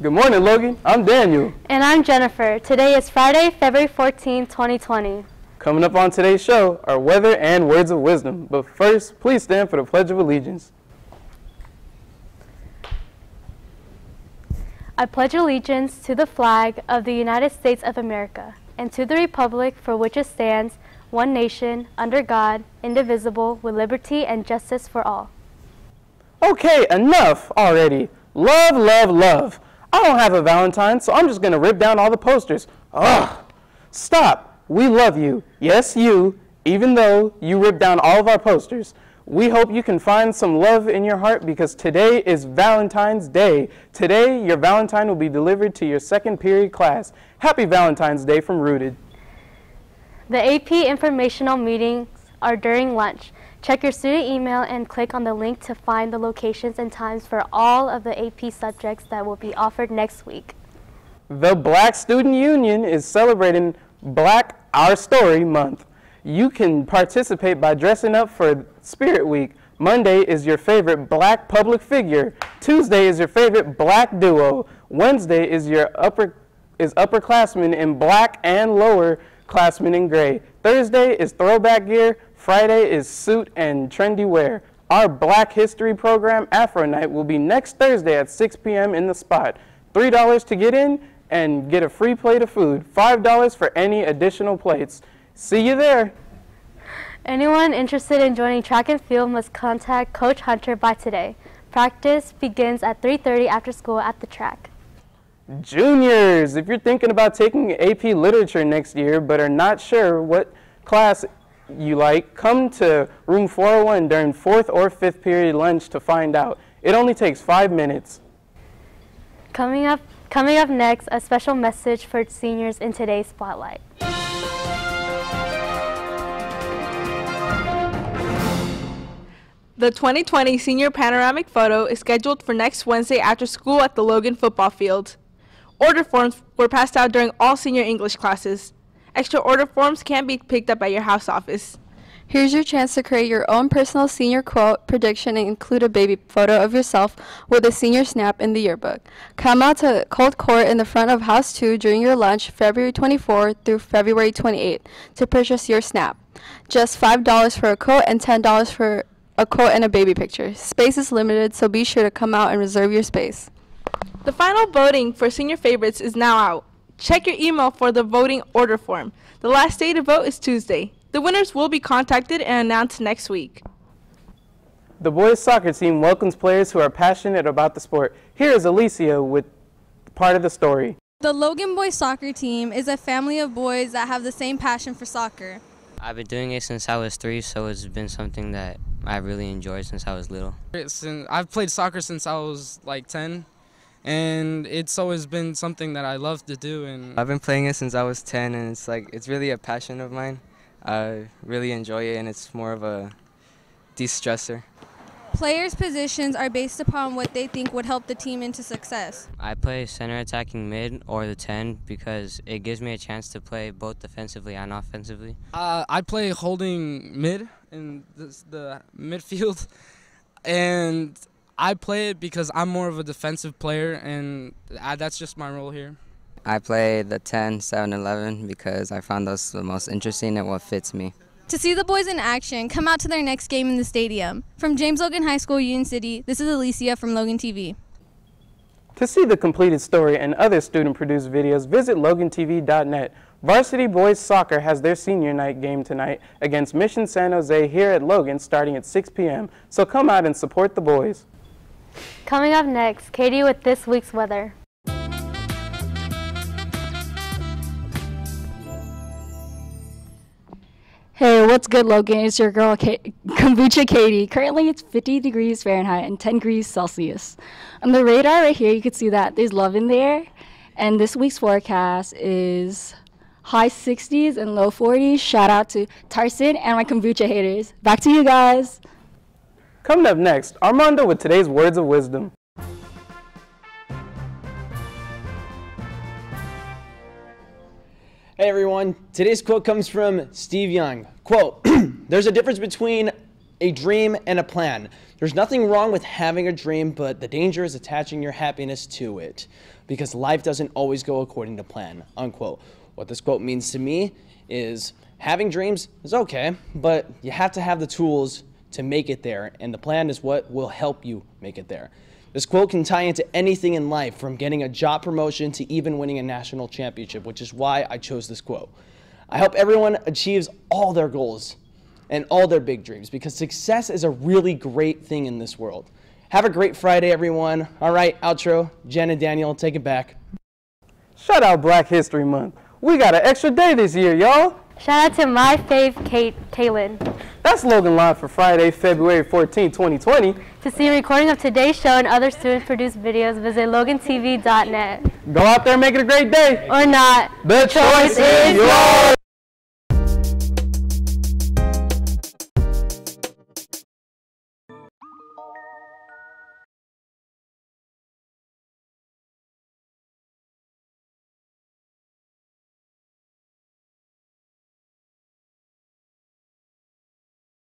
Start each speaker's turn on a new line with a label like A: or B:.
A: Good morning, Logan. I'm Daniel.
B: And I'm Jennifer. Today is Friday, February 14, 2020.
A: Coming up on today's show are weather and words of wisdom. But first, please stand for the Pledge of Allegiance.
B: I pledge allegiance to the flag of the United States of America and to the republic for which it stands, one nation, under God, indivisible, with liberty and justice for all.
A: Okay, enough already. Love, love, love. I don't have a Valentine, so I'm just going to rip down all the posters. Ugh. Stop. We love you. Yes, you, even though you ripped down all of our posters. We hope you can find some love in your heart because today is Valentine's Day. Today, your Valentine will be delivered to your second period class. Happy Valentine's Day from Rooted.
B: The AP informational meetings are during lunch. Check your student email and click on the link to find the locations and times for all of the AP subjects that will be offered next week.
A: The Black Student Union is celebrating Black Our Story Month. You can participate by dressing up for Spirit Week. Monday is your favorite black public figure. Tuesday is your favorite black duo. Wednesday is your upper is upperclassmen in black and lower classmen in gray. Thursday is throwback gear. Friday is suit and trendy wear. Our Black History program, Afro Night, will be next Thursday at 6 p.m. in the spot. $3 to get in and get a free plate of food. $5 for any additional plates. See you there.
B: Anyone interested in joining track and field must contact Coach Hunter by today. Practice begins at 3.30 after school at the track.
A: Juniors, if you're thinking about taking AP Literature next year but are not sure what class you like, come to room 401 during fourth or fifth period lunch to find out. It only takes five minutes.
B: Coming up, coming up next, a special message for seniors in today's spotlight.
C: The 2020 Senior Panoramic Photo is scheduled for next Wednesday after school at the Logan football field. Order forms were passed out during all senior English classes. Extra order forms can be picked up at your house office.
D: Here's your chance to create your own personal senior quote, prediction, and include a baby photo of yourself with a senior snap in the yearbook. Come out to Cold Court in the front of House 2 during your lunch, February 24 through February 28 to purchase your snap. Just $5 for a quote and $10 for a quote and a baby picture. Space is limited, so be sure to come out and reserve your space.
C: The final voting for senior favorites is now out. Check your email for the voting order form. The last day to vote is Tuesday. The winners will be contacted and announced next week.
A: The boys soccer team welcomes players who are passionate about the sport. Here is Alicia with part of the story.
E: The Logan Boys soccer team is a family of boys that have the same passion for soccer.
F: I've been doing it since I was three, so it's been something that I really enjoyed since I was little.
G: I've played soccer since I was like 10, and it's always been something that I love to do. And
H: I've been playing it since I was 10, and it's like it's really a passion of mine. I really enjoy it, and it's more of a de-stressor.
E: Players' positions are based upon what they think would help the team into success.
F: I play center attacking mid or the 10 because it gives me a chance to play both defensively and offensively.
G: Uh, I play holding mid in this, the midfield, and I play it because I'm more of a defensive player, and I, that's just my role here.
H: I play the 10, 7, 11 because I found those the most interesting and what fits me.
E: To see the boys in action, come out to their next game in the stadium. From James Logan High School, Union City, this is Alicia from Logan TV.
A: To see the completed story and other student-produced videos, visit logantv.net. Varsity Boys Soccer has their senior night game tonight against Mission San Jose here at Logan starting at 6 p.m. So come out and support the boys.
B: Coming up next, Katie with this week's weather.
I: Hey, what's good, Logan? It's your girl, Ka- Kombucha Katie. Currently, it's 50 degrees Fahrenheit and 10 degrees Celsius. On the radar right here, you can see that there's love in the air. And this week's forecast is high 60s and low 40s. Shout out to Tarson and my kombucha haters. Back to you guys.
A: Coming up next, Armando with today's words of wisdom.
J: Hey everyone, today's quote comes from Steve Young. Quote, there's a difference between a dream, and a plan. There's nothing wrong with having a dream, but the danger is attaching your happiness to it because life doesn't always go according to plan. Unquote. What this quote means to me is having dreams is okay, but you have to have the tools to make it there, and the plan is what will help you make it there. This quote can tie into anything in life, from getting a job promotion to even winning a national championship, which is why I chose this quote. I hope everyone achieves all their goals and all their big dreams because success is a really great thing in this world. Have a great Friday, everyone. All right, outro. Jen and Daniel, take it back.
A: Shout out Black History Month. We got an extra day this year, y'all.
B: Shout out to my fave, Kate, Kaylin.
A: That's Logan Live for Friday, February 14, 2020.
B: To see a recording of today's show and other student-produced videos, visit logantv.net.
A: Go out there and make it a great day.
B: Or not.
A: The choice is yours.